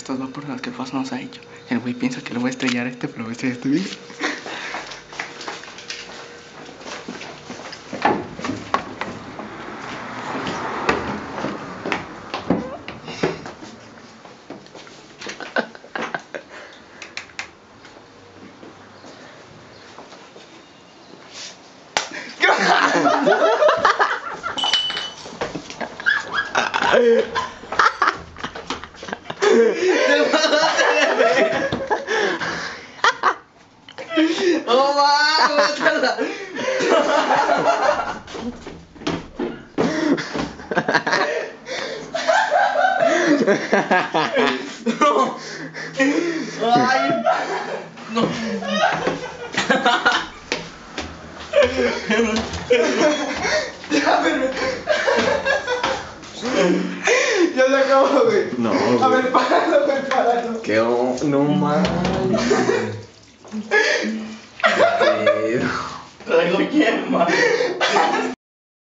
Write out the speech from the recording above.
estas dos por las que Faz nos ha hecho. El güey piensa que lo voy a estrellar este, pero voy a estrellar este お前。ハただや Ya se acabó, güey. No, A ver, páralo, güey, páralo. Que oh, no mames. Traigo quema.